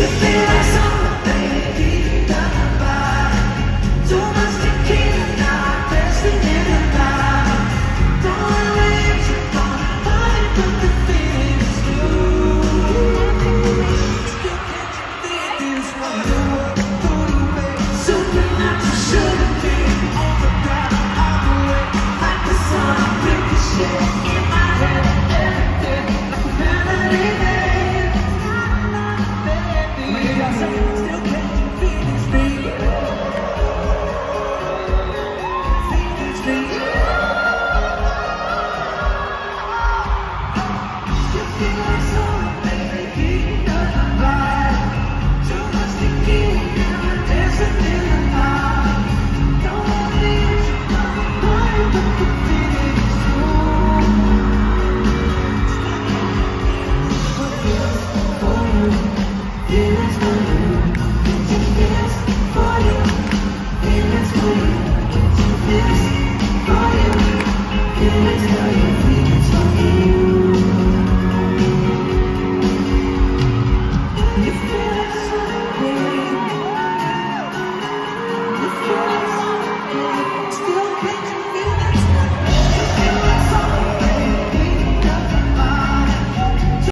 You, feelings for you, feelings for you.